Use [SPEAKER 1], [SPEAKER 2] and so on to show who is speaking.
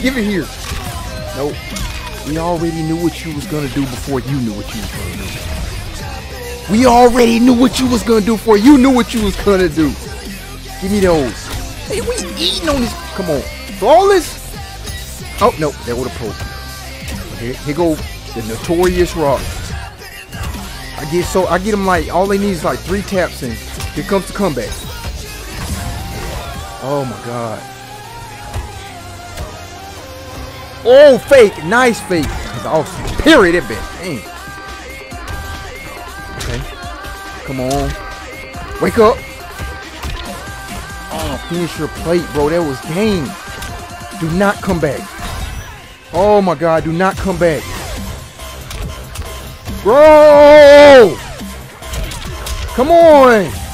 [SPEAKER 1] Give it here. Nope. We already knew what you was gonna do before you knew what you was gonna do. We already knew what you was gonna do before you knew what you was gonna do. Give me those. Hey, we eating on this. Come on. Flawless. Oh no, that would have broke. Here, here go the notorious rock. I get so I get them like all they need is like three taps and here comes the comeback. Oh my god. Oh fake, nice fake. That's awesome. Period it bit. Dang. Okay. Come on. Wake up. Oh, finish your plate, bro. That was game. Do not come back. Oh my god, do not come back. Bro! Come on!